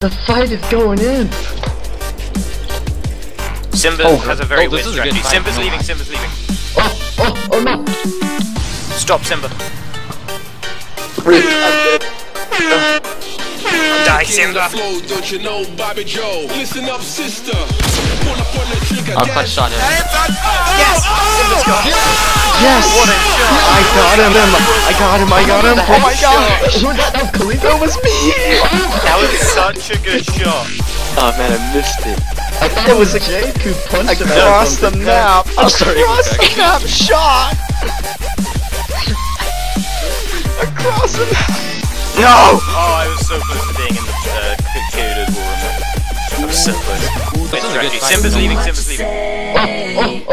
The fight is going in. Simba Oh, has a very oh, weird this good strategy. fight. Simba's leaving, Simba's leaving. Oh, oh, oh no. Stop, Simba. Freak, I'm dead. Die, Simba. Flow, don't you know Bobby Joe? Listen up, sister. On the. I'll clutch shot him. Yes! Simba's got it. Yes! What a shot! I got him! I got him! I got him! Oh my god! Headshot. Was that? Khalifa? That was me! That was such a good shot. Oh man, I missed it. I thought it was Jake who punched him Across the from map. I'm sorry, Across the Rebecca. map. Shot. Across the map. No. Oh, I was so close to being in the uh, Kuda's war room. I was so close. This is good strategy. fight. Simba's leaving, Simba's leaving. Oh, oh,